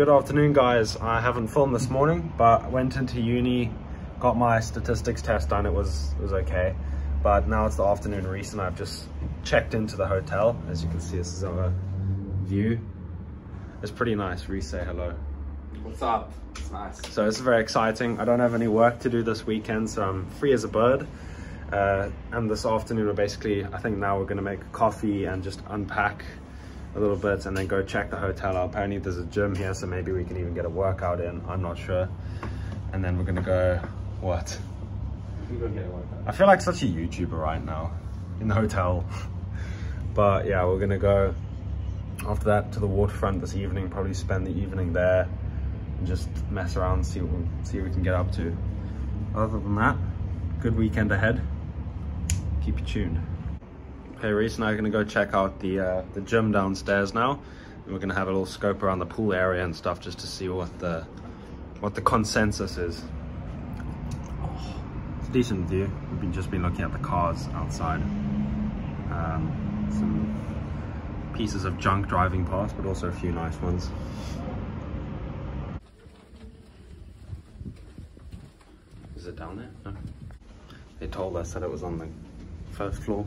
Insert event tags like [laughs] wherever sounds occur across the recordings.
Good afternoon, guys. I haven't filmed this morning, but I went into uni, got my statistics test done. It was it was okay, but now it's the afternoon. Reese and I've just checked into the hotel. As you can see, this is our view. It's pretty nice. Reese, say hello. What's up? It's nice. So this is very exciting. I don't have any work to do this weekend, so I'm free as a bird. Uh, and this afternoon, we're basically, I think now we're gonna make coffee and just unpack a little bit and then go check the hotel out. Apparently there's a gym here, so maybe we can even get a workout in. I'm not sure. And then we're gonna go, what? I feel like such a YouTuber right now in the hotel. [laughs] but yeah, we're gonna go after that to the waterfront this evening, probably spend the evening there and just mess around, see what, see what we can get up to. Other than that, good weekend ahead. Keep you tuned. And I are gonna go check out the uh, the gym downstairs now. And we're gonna have a little scope around the pool area and stuff just to see what the what the consensus is. Oh, it's a decent view. We've been just been looking at the cars outside. Um, some pieces of junk driving past, but also a few nice ones. Is it down there? No. They told us that it was on the first floor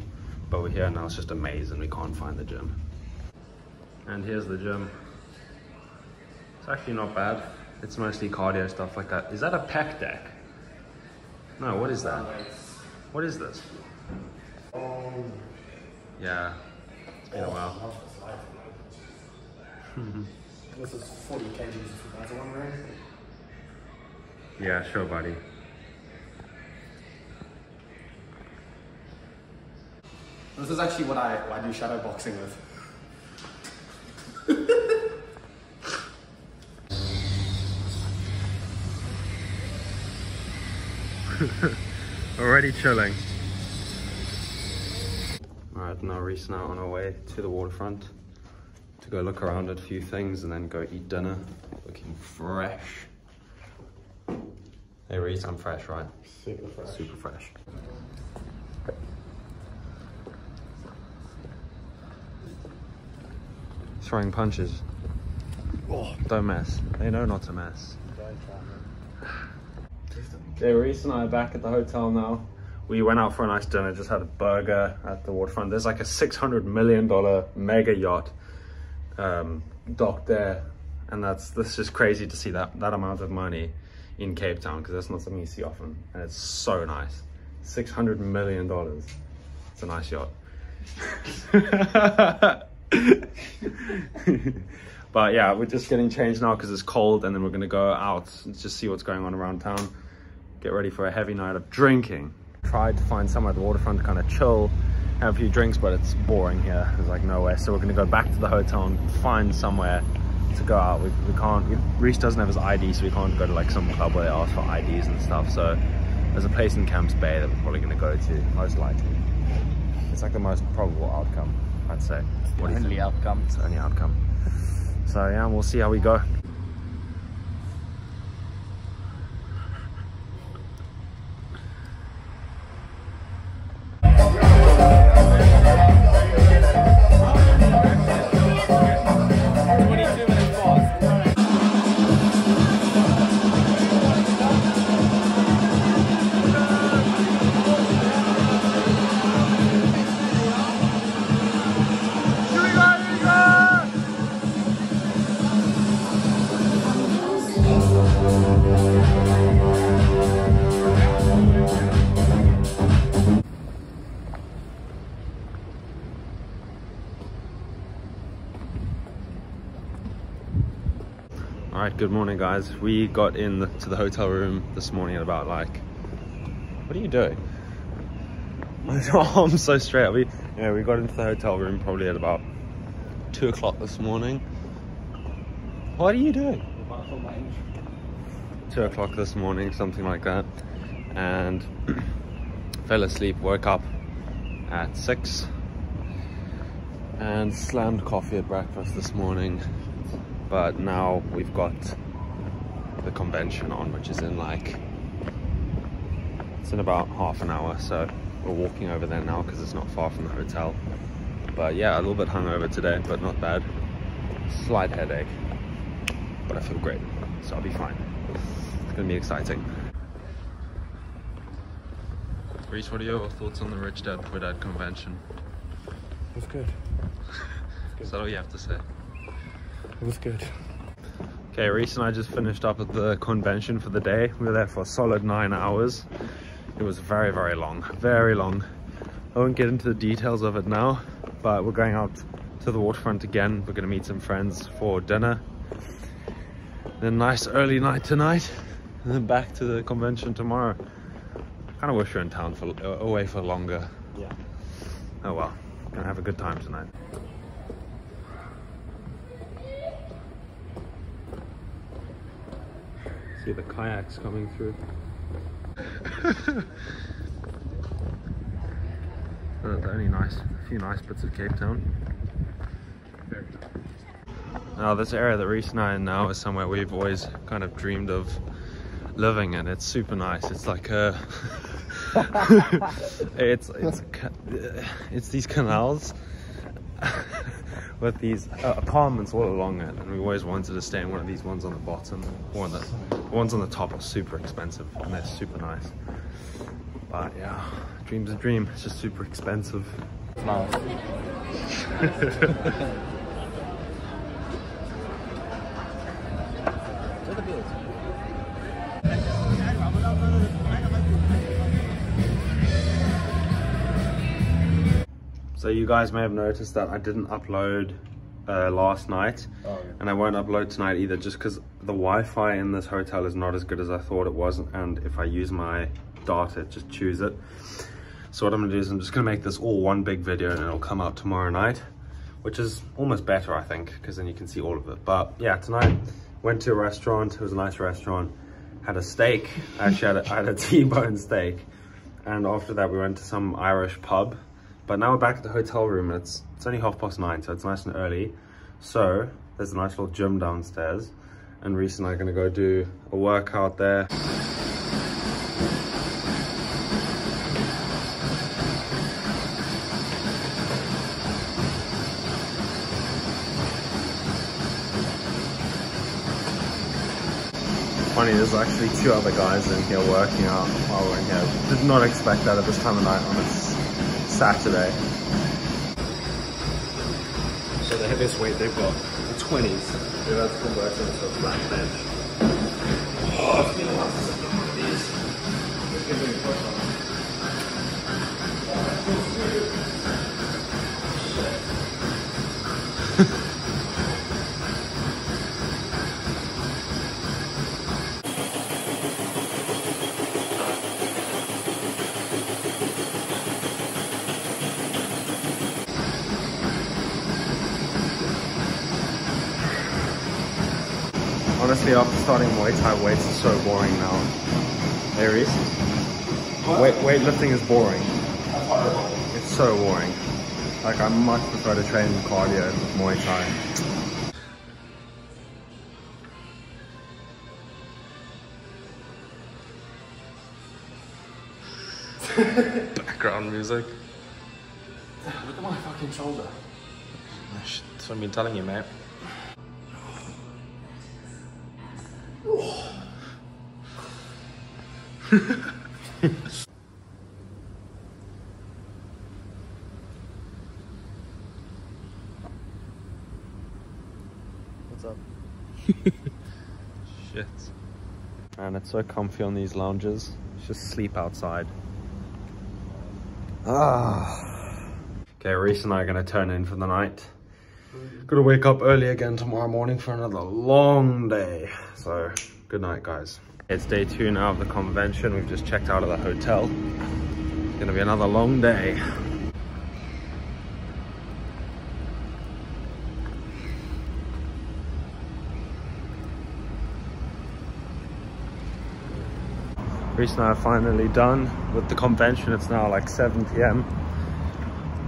but we're here now, it's just a maze and we can't find the gym. And here's the gym. It's actually not bad. It's mostly cardio stuff like that. Is that a pec deck? No, what is that? What is this? Yeah, it's been a while. Oh, [laughs] this is 40 kgs if you guys. Yeah, sure, buddy. This is actually what I, what I do shadow boxing with. [laughs] Already chilling. Alright, now Reese and I on our way to the waterfront to go look around at a few things and then go eat dinner. Looking fresh. Hey Reese, I'm fresh, right? Super fresh. Super fresh. Throwing punches. Oh, Don't mess. They know not to mess. Okay, Reese and I are back at the hotel now. We went out for a nice dinner, just had a burger at the waterfront. There's like a $600 million mega yacht um, docked there. And that's, that's just crazy to see that, that amount of money in Cape Town because that's not something you see often. And it's so nice. $600 million. It's a nice yacht. [laughs] [laughs] but yeah, we're just getting changed now because it's cold and then we're going to go out and just see what's going on around town. Get ready for a heavy night of drinking. Tried to find somewhere at the waterfront to kind of chill, have a few drinks, but it's boring here. There's like nowhere. So we're going to go back to the hotel and find somewhere to go out. We, we can't, we, Reese doesn't have his ID, so we can't go to like some club where they ask for IDs and stuff. So there's a place in Camps Bay that we're probably going to go to, most likely. It's like the most probable outcome, I'd say. What only outcome. It's the only outcome. So yeah, we'll see how we go. Right, good morning, guys. We got in the, to the hotel room this morning at about like, what are you doing? [laughs] Oh, My arm's so straight. We, yeah, we got into the hotel room probably at about two o'clock this morning. What are you doing? Two o'clock this morning, something like that, and [clears throat] fell asleep. Woke up at six and slammed coffee at breakfast this morning but now we've got the convention on which is in like it's in about half an hour so we're walking over there now because it's not far from the hotel but yeah a little bit hungover today but not bad slight headache but I feel great. So I'll be fine. It's gonna be exciting. Reese, what are your thoughts on the Rich Dad Poor Dad convention? It was good. [laughs] Is that all you have to say? It was good. Okay, Reese and I just finished up at the convention for the day. We were there for a solid nine hours. It was very, very long, very long. I won't get into the details of it now, but we're going out to the waterfront again. We're gonna meet some friends for dinner. Then nice early night tonight, and then back to the convention tomorrow. Kind of wish we were in town for away for longer. Yeah. Oh well, gonna have a good time tonight. See the kayaks coming through. [laughs] oh, the only nice, a few nice bits of Cape Town. Now this area that Reese and I in now is somewhere we've always kind of dreamed of living and it's super nice. It's like a [laughs] it's it's it's these canals [laughs] with these uh, apartments all along it and we always wanted to stay in one of these ones on the bottom one the, the ones on the top are super expensive and they're super nice but yeah dream's a dream it's just super expensive Nice. [laughs] So you guys may have noticed that I didn't upload uh, last night Oh, yeah. and I won't upload tonight either just because the Wi-Fi in this hotel is not as good as I thought it was and if I use my data just choose it. So what I'm gonna do is I'm just gonna make this all one big video and it'll come out tomorrow night which is almost better I think because then you can see all of it. But yeah tonight went to a restaurant, it was a nice restaurant, had a steak, actually had had a [laughs] T-bone steak. And after that we went to some Irish pub. But now we're back at the hotel room and it's it's only half past nine so it's nice and early. So there's a nice little gym downstairs and Reese and I are gonna go do a workout there Funny, there's actually two other guys in here working out while we're in here. Did not expect that at this time of night on a Saturday. So the heaviest weight they've got, the 20s. Yeah, that's converted into a flat bench. Honestly, after starting Muay Thai, weights are so boring now. Hey, Reese? Weight, weightlifting is boring. It's so boring. Like, I much prefer to train cardio with Muay Thai. [laughs] Background music. Look at my fucking shoulder. That's what I've been telling you, mate. What's up? [laughs] Shit. Man, it's so comfy on these lounges. Just sleep outside. Ah. Okay, Reese and I are gonna turn in for the night. Gotta wake up early again tomorrow morning for another long day. So, good night, guys. It's day two now of the convention. We've just checked out of the hotel. It's gonna be another long day. Reese and I are finally done with the convention. It's now like 7 p.m.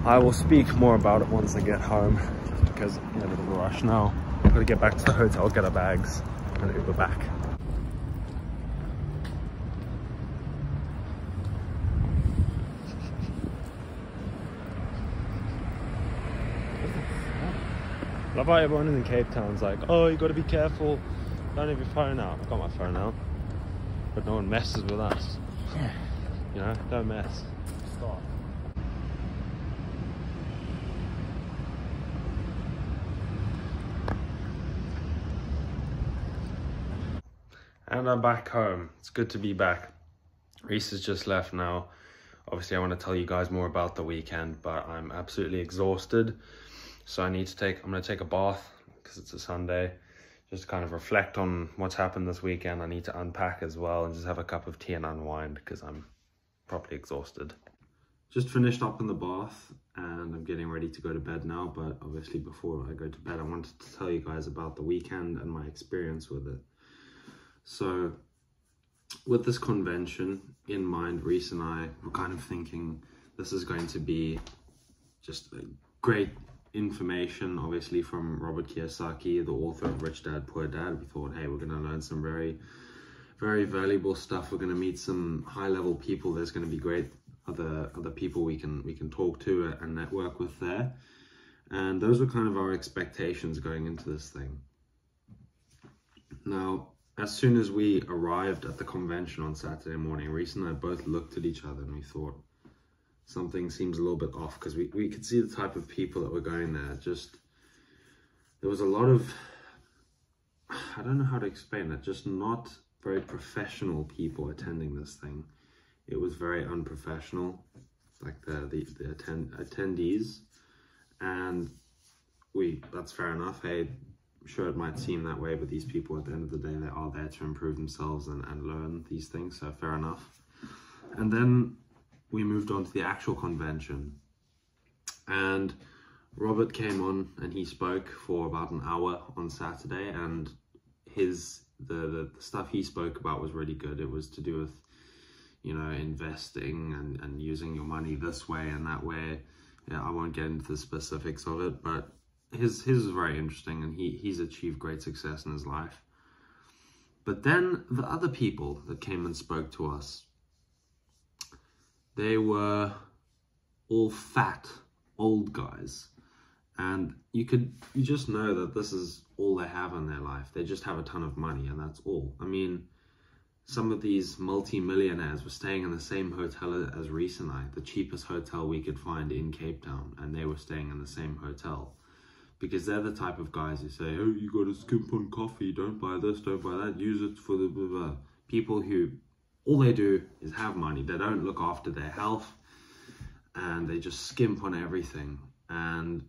I will speak more about it once I get home, just because I'm in a bit of a rush now. I've got to get back to the hotel, get our bags, and Uber back. Love how everyone in Cape Town's like, oh, you got to be careful Don't have your phone out. I've got my phone out. But no one messes with us. You know, don't mess. Stop. And I'm back home. It's good to be back. Reese has just left now. Obviously, I want to tell you guys more about the weekend, but I'm absolutely exhausted. So I need to take, I'm going to take a bath because it's a Sunday. Just kind of reflect on what's happened this weekend. I need to unpack as well and just have a cup of tea and unwind because I'm properly exhausted. Just finished up in the bath and I'm getting ready to go to bed now. But obviously, before I go to bed, I wanted to tell you guys about the weekend and my experience with it. So, with this convention in mind, Reese and I were kind of thinking this is going to be just great information, obviously, from Robert Kiyosaki, the author of Rich Dad Poor Dad. We thought, hey, we're going to learn some very, very valuable stuff. We're going to meet some high level people. There's going to be great other other people we can we can talk to and network with there. And those were kind of our expectations going into this thing. Now, as soon as we arrived at the convention on Saturday morning, Reese and I both looked at each other and we thought something seems a little bit off because we, we could see the type of people that were going there. Just there was a lot of I don't know how to explain it, just not very professional people attending this thing. It was very unprofessional, like the the, the attend, attendees, and we that's fair enough. Hey, sure it might seem that way, but these people at the end of the day, they are there to improve themselves and, and learn these things, so fair enough. And then we moved on to the actual convention. And Robert came on and he spoke for about an hour on Saturday and his the, the, the stuff he spoke about was really good. It was to do with, you know, investing and, and using your money this way and that way. Yeah, I won't get into the specifics of it, but his his is very interesting and he he's achieved great success in his life. But then the other people that came and spoke to us, they were all fat old guys. And you could you just know that this is all they have in their life. They just have a ton of money and that's all. I mean, some of these multi-millionaires were staying in the same hotel as I, the cheapest hotel we could find in Cape Town, and they were staying in the same hotel because they're the type of guys who say, "Oh, you got to skimp on coffee. Don't buy this. Don't buy that. Use it for the blah, blah. people who all they do is have money. They don't look after their health, and they just skimp on everything. And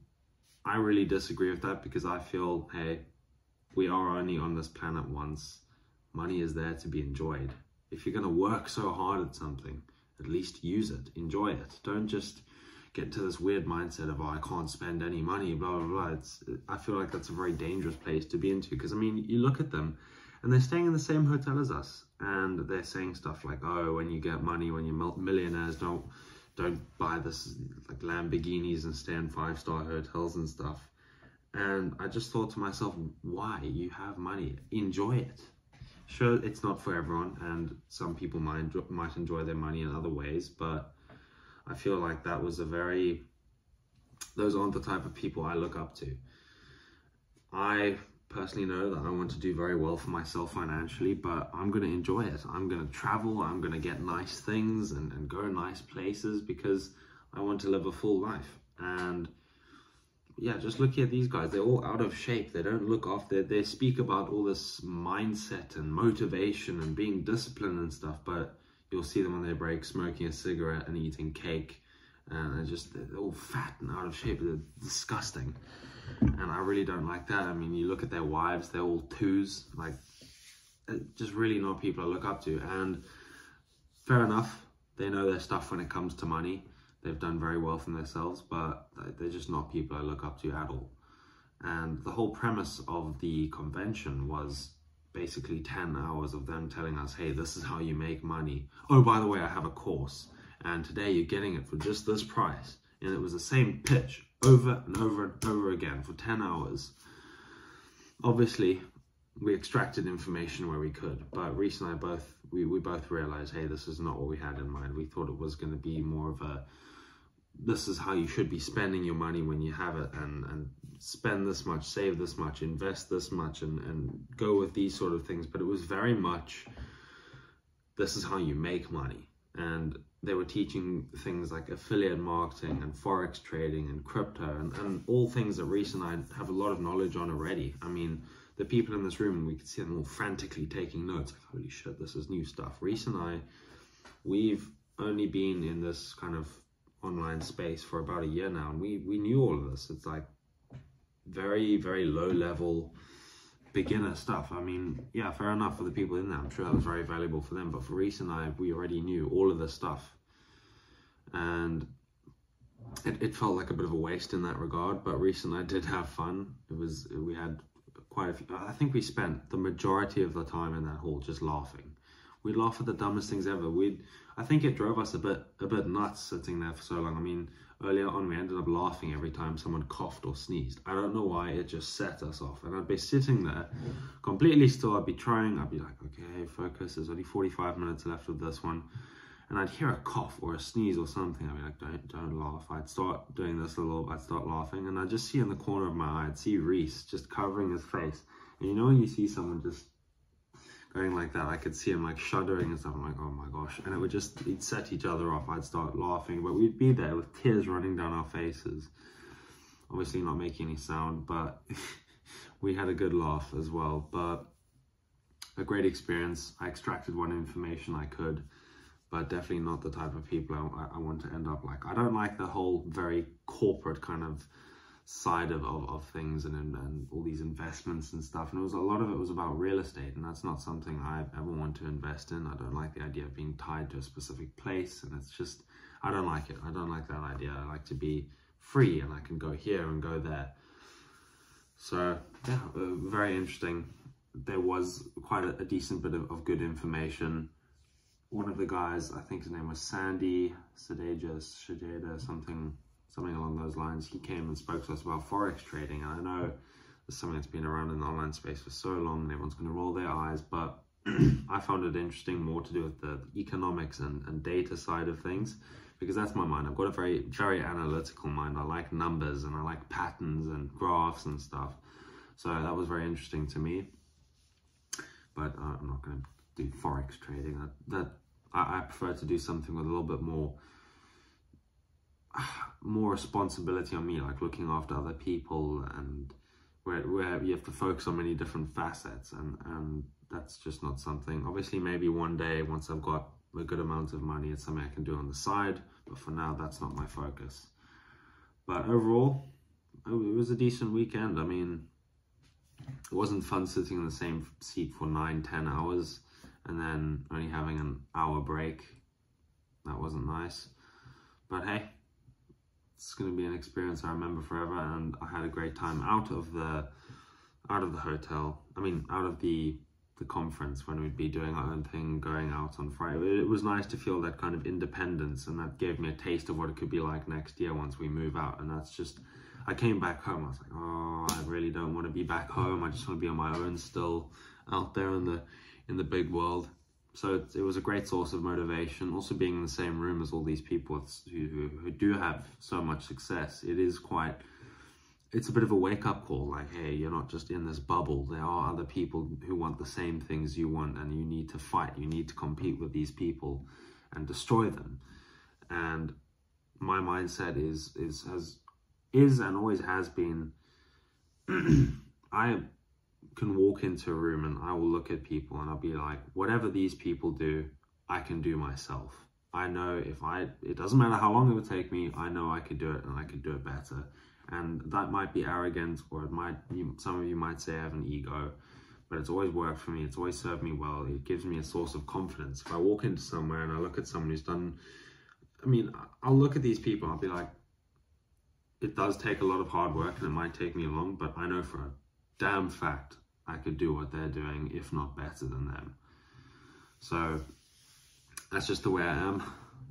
I really disagree with that because I feel, hey, we are only on this planet once. Money is there to be enjoyed. If you're gonna work so hard at something, at least use it, enjoy it. Don't just get into this weird mindset of oh I can't spend any money, blah blah blah. It's I feel like that's a very dangerous place to be into because I mean you look at them and they're staying in the same hotel as us and they're saying stuff like oh when you get money when you're millionaires don't don't buy this like Lamborghinis and stay in five star hotels and stuff. And I just thought to myself, why? You have money, enjoy it. Sure, it's not for everyone, and some people might might enjoy their money in other ways, but I feel like that was a very, those aren't the type of people I look up to. I personally know that I want to do very well for myself financially, but I'm going to enjoy it. I'm going to travel, I'm going to get nice things and, and go nice places because I want to live a full life. And yeah, just looking at these guys, they're all out of shape. They don't look after, they speak about all this mindset and motivation and being disciplined and stuff, but you'll see them on their break smoking a cigarette and eating cake. And they're just they're all fat and out of shape. They're disgusting. And i really don't like that. I mean you look at their wives they're all twos. Like uh, just really not people i look up to. And fair enough they know their stuff when it comes to money. They've done very well for themselves but they're just not people i look up to at all. And the whole premise of the convention was basically 10 hours of them telling us, hey, this is how you make money. Oh, by the way, I have a course. And today you're getting it for just this price. And it was the same pitch over and over and over again for 10 hours. Obviously, we extracted information where we could, but Reese and I both, we, we both realized, hey, this is not what we had in mind. We thought it was going to be more of a this is how you should be spending your money when you have it and and spend this much save this much invest this much and and go with these sort of things but it was very much this is how you make money and they were teaching things like affiliate marketing and forex trading and crypto and, and all things that Reese and I have a lot of knowledge on already. I mean, the people in this room, we could see them all frantically taking notes. Like, holy shit, this is new stuff. Reese and I, we've only been in this kind of online space for about a year now, and we we knew all of this. It's like very very low level beginner stuff. I mean, yeah, fair enough for the people in there. I'm sure that was very valuable for them. But for Reese and I, we already knew all of this stuff. And it, it felt like a bit of a waste in that regard. But Reese and I did have fun. It was, we had quite a few, I think we spent the majority of the time in that hall just laughing. We'd laugh at the dumbest things ever. We'd, I think it drove us a bit, a bit nuts sitting there for so long. I mean, earlier on we ended up laughing every time someone coughed or sneezed. I don't know why, it just set us off. And I'd be sitting there completely still, I'd be trying, I'd be like, okay, focus, there's only 45 minutes left of this one. And I'd hear a cough or a sneeze or something. I'd be like, don't, don't laugh. I'd start doing this a little, I'd start laughing. And I'd just see in the corner of my eye, I'd see Reese just covering his face. And you know when you see someone just going like that, I could see him like shuddering and stuff. I'm like, oh my gosh. And it would just, we'd set each other off. I'd start laughing, but we'd be there with tears running down our faces. Obviously not making any sound, but [laughs] we had a good laugh as well. But a great experience. I extracted what information I could, but definitely not the type of people I, I want to end up like. I don't like the whole very corporate kind of side of, of, of things and, and all these investments and stuff. And it was a lot of it was about real estate and that's not something I ever want to invest in. I don't like the idea of being tied to a specific place and it's just I don't like it. I don't like that idea. I like to be free and I can go here and go there. So yeah uh, very interesting. There was quite a, a decent bit of, of good information. One of the guys I think his name was Sandy Sadeja Shadeda something something along those lines. He came and spoke to us about forex trading, and I know it's something that's been around in the online space for so long, and everyone's going to roll their eyes, but [clears throat] I found it interesting more to do with the economics and, and data side of things because that's my mind. I've got a very, very analytical mind. I like numbers and I like patterns and graphs and stuff. So that was very interesting to me. But uh, I'm not going to do forex trading. That, that I, I prefer to do something with a little bit more [sighs] more responsibility on me, like looking after other people and where, where you have to focus on many different facets and, and that's just not something, obviously maybe one day once I've got a good amount of money, it's something I can do on the side, but for now that's not my focus. But overall, it was a decent weekend. I mean, it wasn't fun sitting in the same seat for nine, ten hours and then only having an hour break. That wasn't nice. But hey, it's going to be an experience I remember forever and I had a great time out of the out of the hotel. I mean out of the the conference when we'd be doing our own thing going out on Friday. It was nice to feel that kind of independence and that gave me a taste of what it could be like next year once we move out. And that's just I came back home. I was like oh I really don't want to be back home. I just want to be on my own still out there in the in the big world so it, it, was a great source of motivation. Also being in the same room as all these people who, who, do have so much success, it is quite, it's a bit of a wake up call. Like, hey, you're not just in this bubble. There are other people who want the same things you want and you need to fight. You need to compete with these people and destroy them. And my mindset is, is, has, is and always has been, [clears throat] I can walk into a room and I will look at people and I'll be like, whatever these people do, I can do myself. I know if I, it doesn't matter how long it would take me, I know I could do it and I could do it better. And that might be arrogant or it might, some of you might say I have an ego, but it's always worked for me. It's always served me well. It gives me a source of confidence. If I walk into somewhere and I look at someone who's done, I mean, I'll look at these people, I'll be like, it does take a lot of hard work and it might take me long, but I know for a damn fact I could do what they're doing, if not better than them. So that's just the way I am.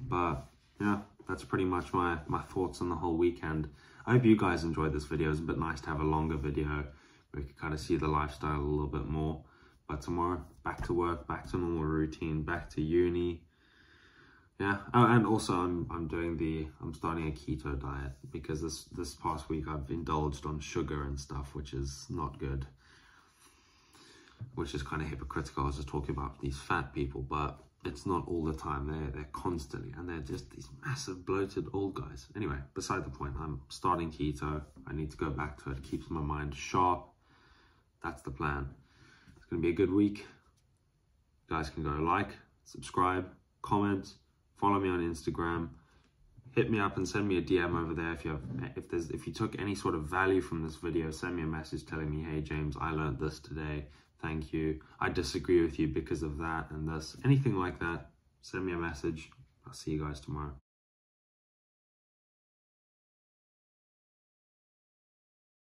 But yeah, that's pretty much my, my thoughts on the whole weekend. I hope you guys enjoyed this video. It's a bit nice to have a longer video where you can kind of see the lifestyle a little bit more. But tomorrow, back to work, back to normal routine, back to uni. yeah. Oh, and also I'm I'm doing the I'm starting a keto diet because this this past week I've indulged on sugar and stuff, which is not good. Which is kind of hypocritical. I was just talking about these fat people, but it's not all the time. They're they're constantly and they're just these massive bloated old guys. Anyway, beside the point. I'm starting keto. I need to go back to it. it keeps my mind sharp. That's the plan. It's gonna be a good week. You guys can go like, subscribe, comment follow me on Instagram. Hit me up and send me a DM over there if you have if there's if you took any sort of value from this video, send me a message telling me, hey James, I learned this today. Thank you. I disagree with you because of that and this. Anything like that, send me a message. I'll see you guys tomorrow.